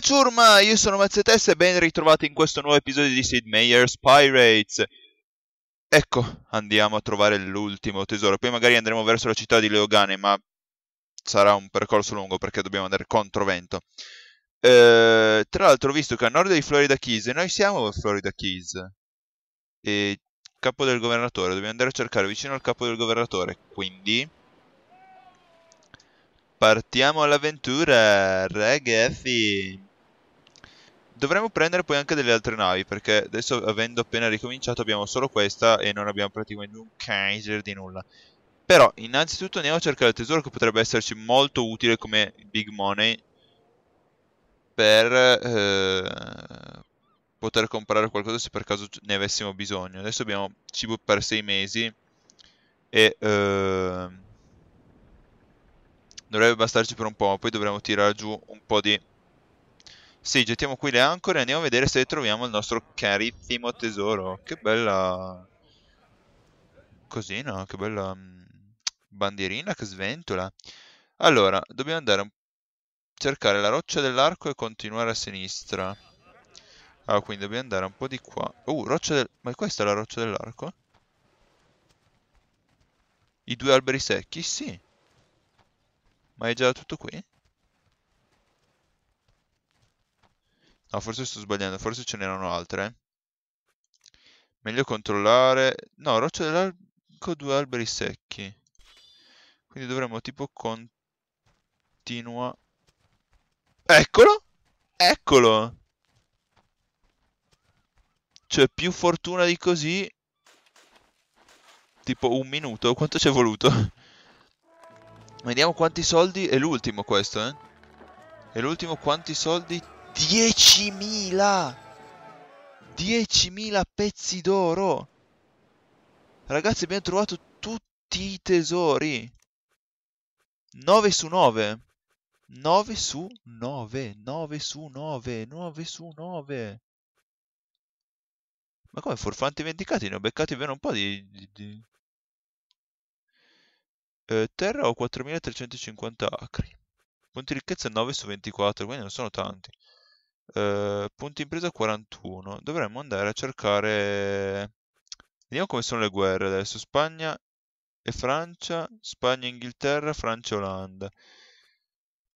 ciurma, io sono Mazzetes e ben ritrovati in questo nuovo episodio di Sid Meier's Pirates. Ecco, andiamo a trovare l'ultimo tesoro, poi magari andremo verso la città di Leogane, ma sarà un percorso lungo perché dobbiamo andare contro vento. Eh, tra l'altro visto che a nord di Florida Keys, e noi siamo a Florida Keys, e capo del governatore, dobbiamo andare a cercare vicino al capo del governatore, quindi... Partiamo all'avventura, ragazzi! Dovremmo prendere poi anche delle altre navi, perché adesso avendo appena ricominciato abbiamo solo questa e non abbiamo praticamente un Kaiser di nulla. Però, innanzitutto andiamo a cercare il tesoro che potrebbe esserci molto utile come big money per eh, poter comprare qualcosa se per caso ne avessimo bisogno. Adesso abbiamo cibo per sei mesi e... Eh, Dovrebbe bastarci per un po', ma poi dovremo tirare giù un po' di... Sì, gettiamo qui le ancore e andiamo a vedere se troviamo il nostro carissimo tesoro. Che bella... Così, no? Che bella... Mm, bandierina che sventola. Allora, dobbiamo andare a cercare la roccia dell'arco e continuare a sinistra. Allora, quindi dobbiamo andare un po' di qua. Uh, roccia del... Ma questa è la roccia dell'arco? I due alberi secchi? Sì. Ma è già tutto qui? No, forse sto sbagliando, forse ce n'erano altre. Meglio controllare... No, roccia dell'arco, due alberi secchi. Quindi dovremmo tipo continua... Eccolo! Eccolo! Cioè, più fortuna di così... Tipo un minuto? Quanto ci è voluto? Vediamo quanti soldi. È l'ultimo questo, eh? È l'ultimo quanti soldi? 10.000! 10.000 pezzi d'oro! Ragazzi, abbiamo trovato tutti i tesori. 9 su 9. 9 su 9. 9 su 9. 9 su 9. Ma come furfanti vendicati? Ne ho beccati vero un po' di, di, di... Eh, terra ho 4350 acri. Punti ricchezza 9 su 24, quindi non sono tanti. Eh, punti impresa 41. Dovremmo andare a cercare... Vediamo come sono le guerre adesso. Spagna e Francia, Spagna Inghilterra, Francia e Olanda.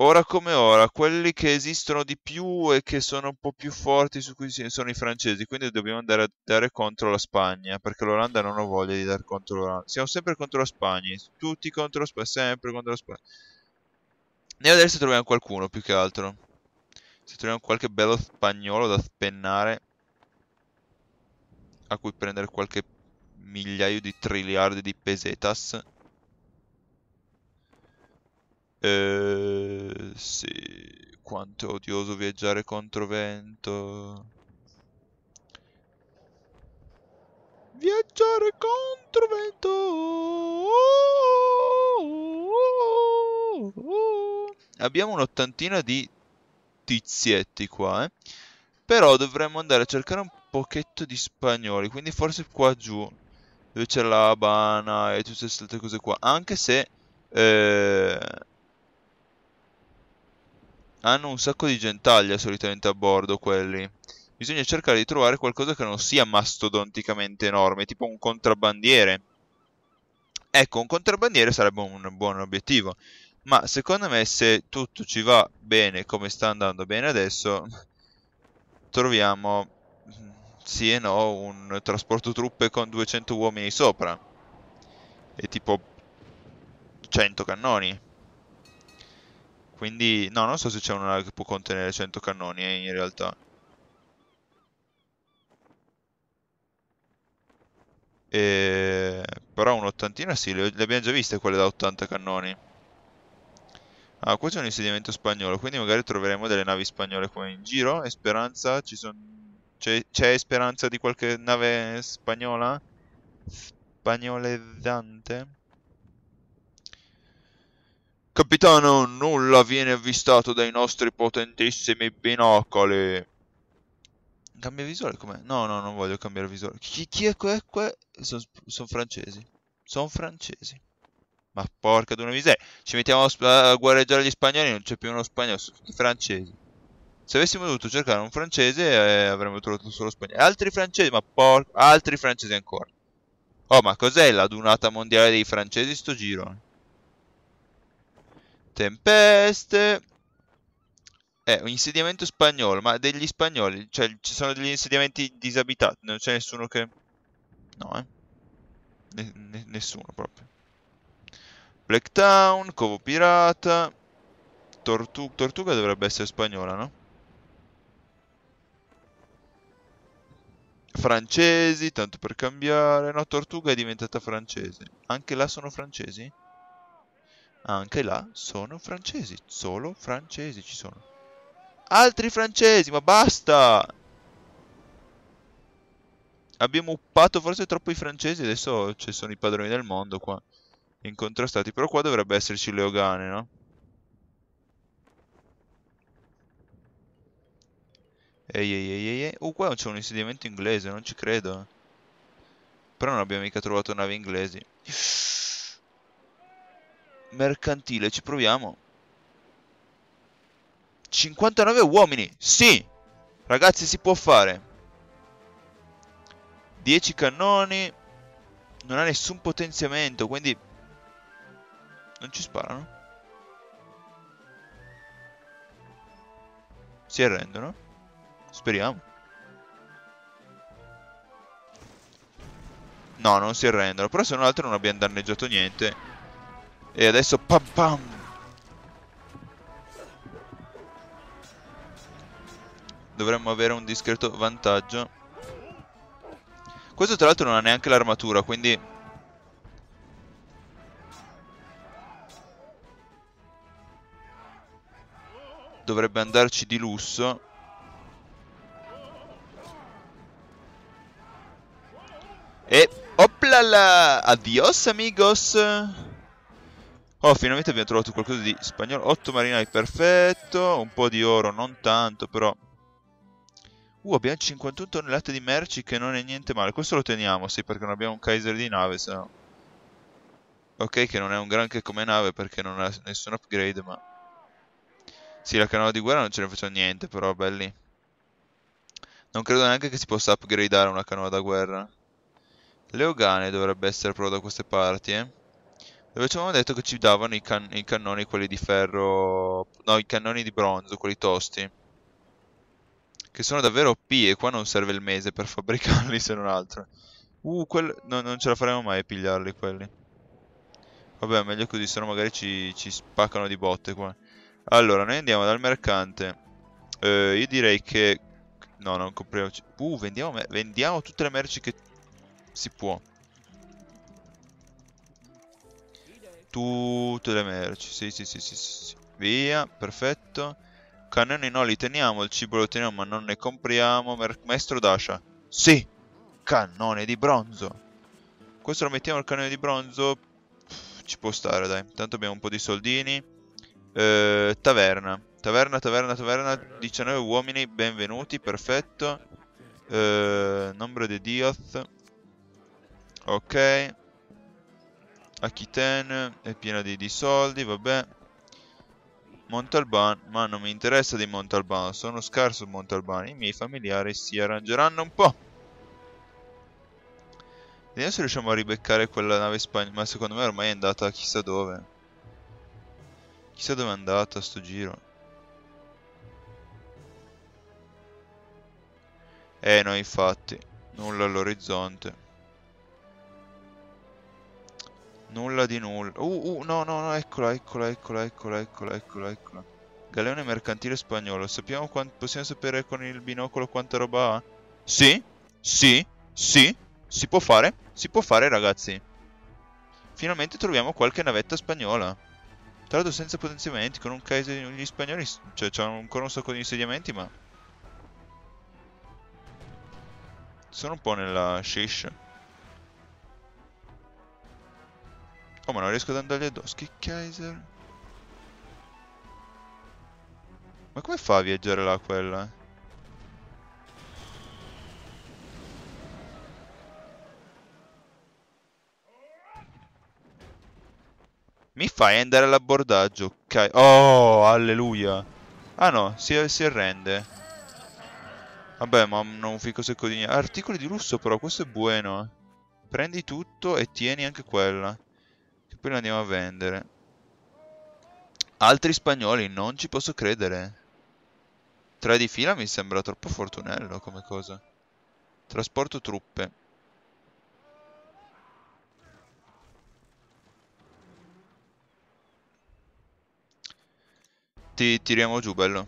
Ora come ora, quelli che esistono di più e che sono un po' più forti su cui sono i francesi, quindi dobbiamo andare a dare contro la Spagna, perché l'Olanda non ha voglia di dare contro l'Olanda. Siamo sempre contro la Spagna, tutti contro la Spagna, sempre contro la Spagna. Andiamo a vedere se troviamo qualcuno, più che altro. Se troviamo qualche bello spagnolo da spennare, a cui prendere qualche migliaio di triliardi di pesetas. Eh, sì, quanto è odioso viaggiare contro vento. Viaggiare contro vento. Abbiamo un'ottantina di tizietti qua, eh. Però dovremmo andare a cercare un pochetto di spagnoli, quindi forse qua giù, dove c'è la Habana e tutte queste cose qua. Anche se... Eh, hanno un sacco di gentaglia solitamente a bordo quelli. Bisogna cercare di trovare qualcosa che non sia mastodonticamente enorme, tipo un contrabbandiere. Ecco, un contrabbandiere sarebbe un buon obiettivo. Ma secondo me se tutto ci va bene come sta andando bene adesso, troviamo sì e no un trasporto truppe con 200 uomini sopra. E tipo 100 cannoni. Quindi, no, non so se c'è una che può contenere 100 cannoni, eh, in realtà. E... Però un'ottantina sì, le abbiamo già viste quelle da 80 cannoni. Ah, qua c'è un insediamento spagnolo, quindi magari troveremo delle navi spagnole qua in giro. E ci sono... C'è speranza di qualche nave spagnola? Spagnoleggiante? Capitano, nulla viene avvistato dai nostri potentissimi binocoli. Cambia visore com'è? No, no, non voglio cambiare visore. Chi, chi è qua? qua? Sono son francesi. Sono francesi. Ma porca di una miseria. Ci mettiamo a, guerreggiare gli spagnoli, non c'è più uno spagnolo, sono tutti francesi. Se avessimo dovuto cercare un francese eh, avremmo trovato solo spagnolo. Altri francesi, ma porco, altri francesi ancora. Oh, ma cos'è la dunata mondiale dei francesi sto giro? Tempeste. Eh, un insediamento spagnolo, ma degli spagnoli, cioè ci sono degli insediamenti disabitati, non c'è nessuno che... No, eh. Ne nessuno proprio. Blacktown, Covo Pirata. Tortu Tortuga dovrebbe essere spagnola, no? Francesi, tanto per cambiare. No, Tortuga è diventata francese. Anche là sono francesi? Anche là sono francesi. Solo francesi ci sono. Altri francesi, ma basta! Abbiamo uppato forse troppo i francesi, adesso ci sono i padroni del mondo qua. Incontrastati, però qua dovrebbe esserci Leogane, no? Ehi ehi ehi ehi. Uh, qua c'è un insediamento inglese, non ci credo. Però non abbiamo mica trovato navi inglesi. Mercantile, ci proviamo. 59 uomini! Sì! Ragazzi, si può fare. 10 cannoni. Non ha nessun potenziamento, quindi... Non ci sparano. Si arrendono? Speriamo. No, non si arrendono. Però se non altro non abbiamo danneggiato niente. E adesso pam pam. Dovremmo avere un discreto vantaggio. Questo tra l'altro non ha neanche l'armatura, quindi... Dovrebbe andarci di lusso. E oplala! Adios amigos! Oh, finalmente abbiamo trovato qualcosa di spagnolo. 8 marinai, perfetto. Un po' di oro, non tanto, però... Uh, abbiamo 51 tonnellate di merci che non è niente male. Questo lo teniamo, sì, perché non abbiamo un Kaiser di nave, se no... Ok, che non è un granché come nave perché non ha nessun upgrade, ma... Sì, la canoa di guerra non ce ne facciamo niente, però, belli. Non credo neanche che si possa upgradeare una canoa da guerra. Leogane dovrebbe essere proprio da queste parti, eh. Dove ci avevamo detto che ci davano i, can i cannoni, quelli di ferro... No, i cannoni di bronzo, quelli tosti. Che sono davvero OP e qua non serve il mese per fabbricarli se non altro. Uh, quel... no, non ce la faremo mai a pigliarli quelli. Vabbè, meglio così, se no magari ci, ci spaccano di botte qua. Allora, noi andiamo dal mercante. Eh, io direi che... No, non compriamo... Uh, vendiamo, vendiamo tutte le merci che si può. Tutte le merci. Sì, sì, sì, sì, sì. Via, perfetto. Cannoni no, li teniamo, il cibo lo teniamo, ma non ne compriamo. Mer Maestro Dasha. Sì! Cannone di bronzo. Questo lo mettiamo il cannone di bronzo. ci può stare, dai. Tanto abbiamo un po' di soldini. Eh, taverna. Taverna, taverna, taverna. 19 uomini, benvenuti, perfetto. Eh, nombre de Dios. Ok. Aquitaine è piena di, di soldi, vabbè. Montalban, ma non mi interessa di Montalban, sono scarso Montalban, i miei familiari si arrangeranno un po'. Vediamo se riusciamo a ribeccare quella nave spagnola, ma secondo me ormai è andata chissà dove. Chissà dove è andata sto giro. Eh no, infatti, nulla all'orizzonte. Nulla di nulla. Uh, uh, no, no, no, eccola, eccola, eccola, eccola, eccola, eccola, eccola. Galeone mercantile spagnolo. Sappiamo quanto, possiamo sapere con il binocolo quanta roba ha? Sì, sì, sì, si può fare, si può fare ragazzi. Finalmente troviamo qualche navetta spagnola. Tra l'altro senza potenziamenti, con un Kaiser gli spagnoli, cioè c'hanno ancora un sacco di insediamenti, ma... Sono un po' nella shish. Oh, ma non riesco ad andargli addosso. Che Kaiser? Ma come fa a viaggiare là quella? Mi fai andare all'abbordaggio, ok? Oh, alleluia. Ah no, si, si arrende. Vabbè, ma non fico secco di niente. Articoli di lusso però, questo è buono. Prendi tutto e tieni anche quella. Che poi la andiamo a vendere. Altri spagnoli, non ci posso credere. Tre di fila mi sembra troppo fortunello come cosa. Trasporto truppe. Ti tiriamo giù, bello.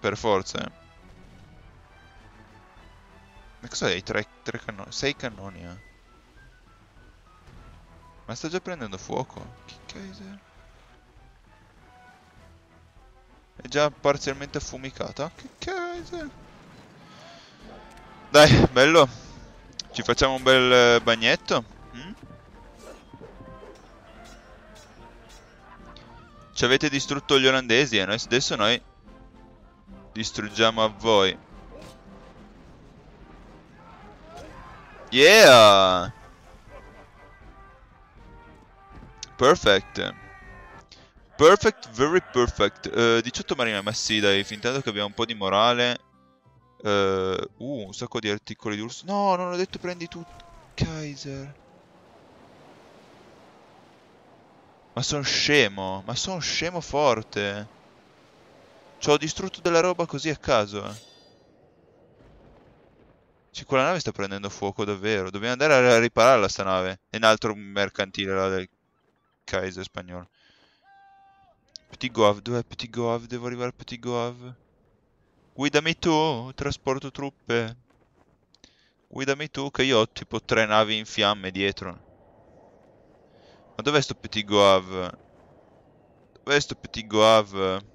Per forza, eh. Ma cosa hai? Tre, tre cannoni? Sei cannoni, eh. Ma sta già prendendo fuoco. Che Kaiser? È già parzialmente affumicata. Che Kaiser? Dai, bello. Ci facciamo un bel bagnetto. Ci avete distrutto gli olandesi e noi adesso noi distruggiamo a voi. Yeah! Perfect. Perfect, very perfect. Uh, 18 marina, ma sì, dai, fin tanto che abbiamo un po' di morale. Uh, uh, un sacco di articoli di urso. No, non ho detto prendi tutto. Kaiser. Ma sono scemo, ma sono scemo forte. Ci ho distrutto della roba così a caso. Cioè, quella nave sta prendendo fuoco davvero. Dobbiamo andare a ripararla sta nave. È un altro mercantile là del Kaiser spagnolo. Petit Goave, dov'è Petit Goave? Devo arrivare a Petit Goave. Guidami tu, trasporto truppe. Guidami tu, che io ho tipo tre navi in fiamme dietro. Ma dov'è sto Petit Goave? Dov'è sto Petit Goave?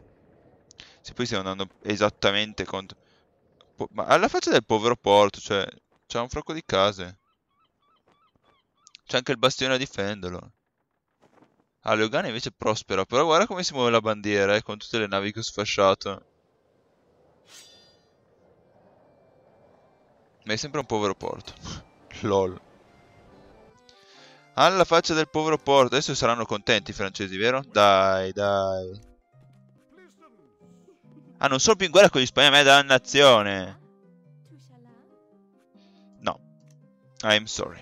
Se poi stiamo andando esattamente contro... Ma alla faccia del povero porto, cioè... C'è un fracco di case. C'è anche il bastione a difenderlo. Ah, Leogane invece prospera. Però guarda come si muove la bandiera, eh, con tutte le navi che ho sfasciato. Ma è sempre un povero porto. LOL. Alla faccia del povero porto. Adesso saranno contenti i francesi, vero? Dai, dai. Ah, non sono più in guerra con gli spagnoli, ma è dannazione. No. I'm sorry.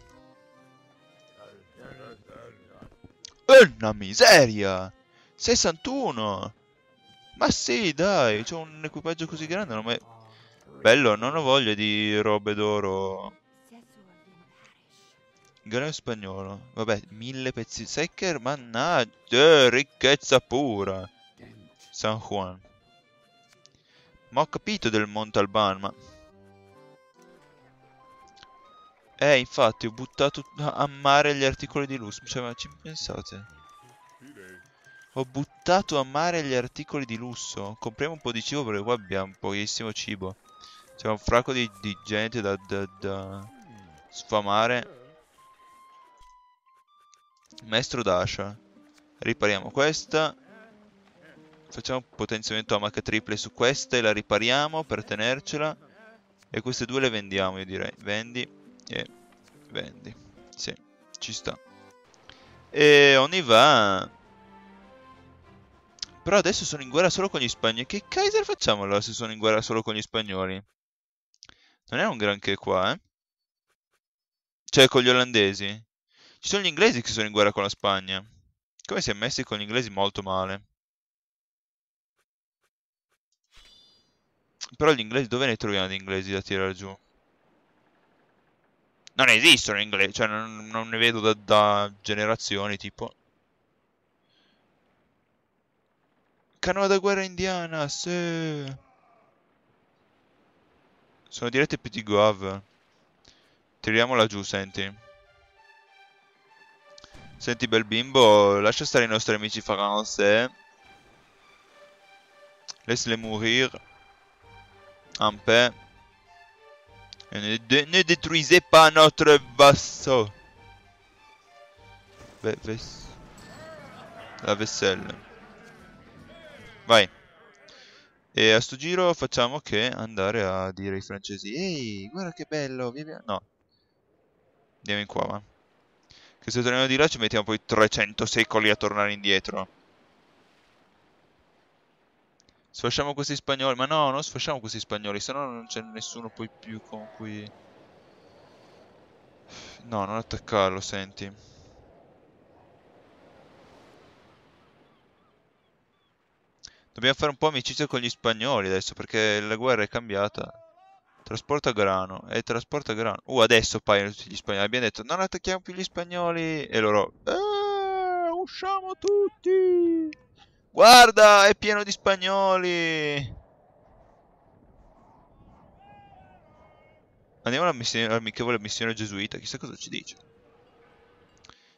Una miseria! 61! Ma sì, dai, c'ho un equipaggio così grande, non me... Bello, non ho voglia di robe d'oro. Galeo spagnolo. Vabbè, mille pezzi. Secker, mannaggia, ricchezza pura. San Juan. Ma ho capito del Montalban, ma... Eh, infatti, ho buttato a mare gli articoli di lusso. Cioè, ma ci pensate? Ho buttato a mare gli articoli di lusso. Compriamo un po' di cibo perché qua abbiamo pochissimo cibo. C'è un fracco di, di gente da, da, da sfamare. Maestro Dasha. Ripariamo questa. Facciamo potenziamento a H triple su questa e la ripariamo per tenercela. E queste due le vendiamo, io direi. Vendi e vendi. Sì, ci sta. E on y va. Però adesso sono in guerra solo con gli spagnoli. Che Kaiser facciamo allora se sono in guerra solo con gli spagnoli? Non è un granché qua, eh? Cioè, con gli olandesi. Ci sono gli inglesi che sono in guerra con la Spagna. Come si è messi con gli inglesi molto male. Però gli inglesi, dove ne troviamo gli inglesi da tirare giù? Non esistono inglesi, cioè non, non ne vedo da, da, generazioni tipo. Canoa da guerra indiana, sì. Sono diretti a Petit Guave. Tiriamola giù, senti. Senti bel bimbo, lascia stare i nostri amici français. Laisse-les mourir. Un peu. Ne, de, ne détruisez pas notre vaisseau. Ve, ves, la vaisselle. Vai. E a sto giro facciamo che andare a dire ai francesi Ehi, guarda che bello, via via. No. Andiamo in qua, va. Che se torniamo di là ci mettiamo poi 300 secoli a tornare indietro. Sfasciamo questi spagnoli. Ma no, non sfasciamo questi spagnoli, se no non c'è nessuno poi più con cui... No, non attaccarlo, senti. Dobbiamo fare un po' amicizia con gli spagnoli adesso, perché la guerra è cambiata. Trasporta grano, e trasporta grano. Uh, adesso paiono tutti gli spagnoli. Abbiamo detto, non attacchiamo più gli spagnoli. E loro, eh, usciamo tutti. Guarda, è pieno di spagnoli. Andiamo alla missione, amichevole missione gesuita, chissà cosa ci dice.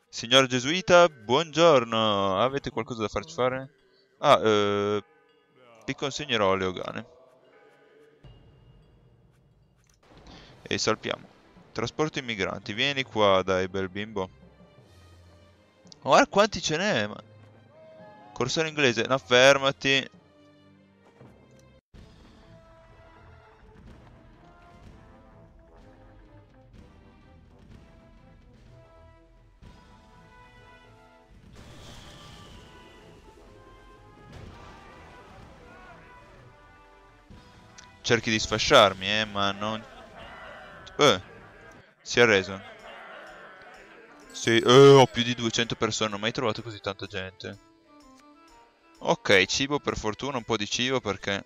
Signor gesuita, buongiorno. Avete qualcosa da farci fare? Ah, eh, vi consegnerò le ogane. E salpiamo. Trasporto i migranti. Vieni qua, dai, bel bimbo. Guarda quanti ce n'è, ma... Corsaro inglese, no, fermati. Cerchi di sfasciarmi, eh, ma non... Eh, si è arreso. Sì, eh, ho più di 200 persone, non ho mai trovato così tanta gente. Ok, cibo per fortuna, un po' di cibo perché...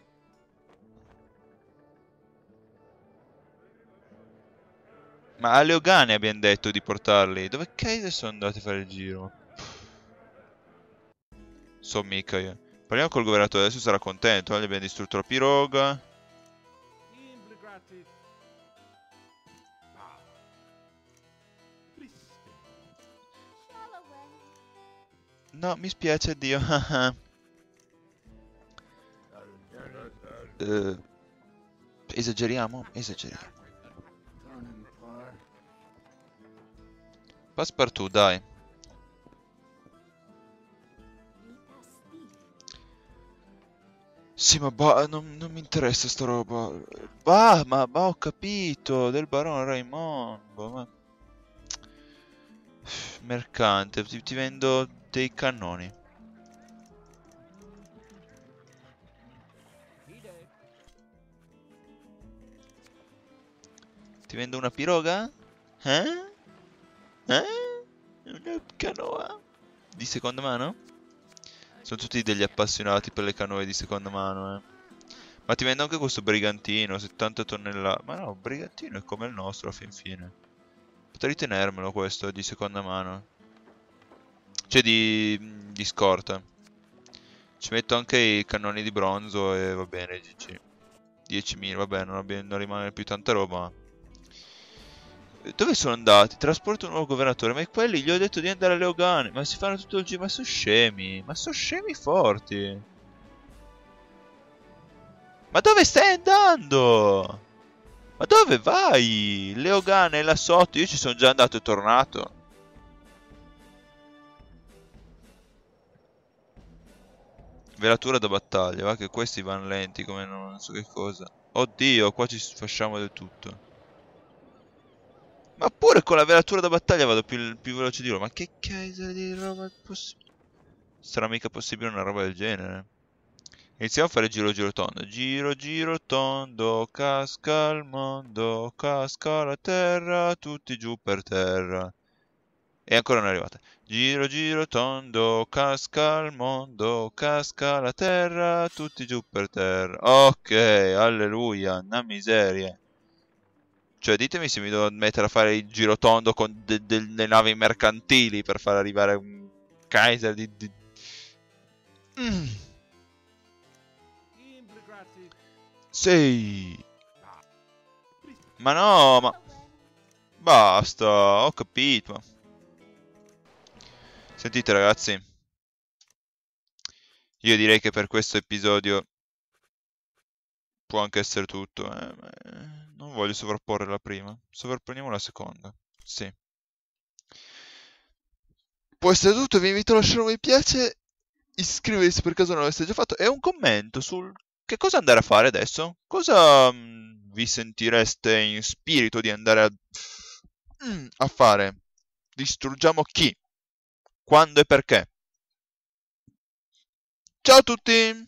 Ma alle Ogane abbiamo detto di portarli. Dove cazzo sono andati a fare il giro? So mica io. Parliamo col governatore, adesso sarà contento. Eh? Gli abbiamo distrutto la piroga. No, mi spiace, Dio. uh, esageriamo? Esageriamo. Passepartout, dai. Sì, ma bah, non, non mi interessa sta roba. Bah, ma, ma ho capito, del barone Raimondo. Ma... Mercante, ti, ti vendo dei cannoni. Ti vendo una piroga? Eh? Eh? Una canoa? Di seconda mano? Sono tutti degli appassionati per le canoe di seconda mano, eh. Ma ti vendo anche questo brigantino, 70 tonnellate. Ma no, brigantino è come il nostro, a fin fine. Potrei tenermelo questo di seconda mano. Cioè di, di scorta. Ci metto anche i cannoni di bronzo e va bene, GG. 10.000, vabbè, non, non, rimane più tanta roba. Dove sono andati? Trasporto un nuovo governatore. Ma quelli gli ho detto di andare alle Ogane. Ma si fanno tutto il giro. Ma sono scemi. Ma sono scemi forti. Ma dove stai andando? Ma dove vai? Le Ogane là sotto. Io ci sono già andato e tornato. Velatura da battaglia, va che questi vanno lenti come non so che cosa. Oddio, qua ci facciamo del tutto. Ma pure con la velatura da battaglia vado più, più veloce di loro. Ma che cazzo di roba è possibile? Sarà mica possibile una roba del genere. Iniziamo a fare giro giro tondo. Giro giro tondo, casca il mondo, casca la terra, tutti giù per terra. E ancora non è arrivata. Giro, giro, tondo, casca il mondo, casca la terra, tutti giù per terra. Ok, alleluia, una miseria. Cioè, ditemi se mi devo mettere a fare il giro tondo con de delle navi mercantili per far arrivare un Kaiser di... di... Mm. Sì. Ma no, ma... Basta, ho capito. Sentite ragazzi, io direi che per questo episodio può anche essere tutto. Eh, non voglio sovrapporre la prima, sovrapponiamo la seconda. Sì. Può essere tutto, vi invito a lasciare un mi piace, iscrivervi per caso non l'aveste già fatto e un commento sul che cosa andare a fare adesso. Cosa mm, vi sentireste in spirito di andare a, mm, a fare? Distruggiamo chi? Quando e perché. Ciao a tutti!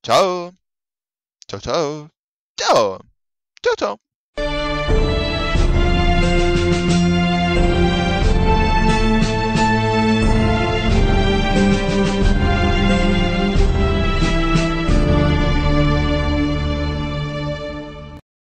Ciao! Ciao ciao! Ciao! Ciao ciao!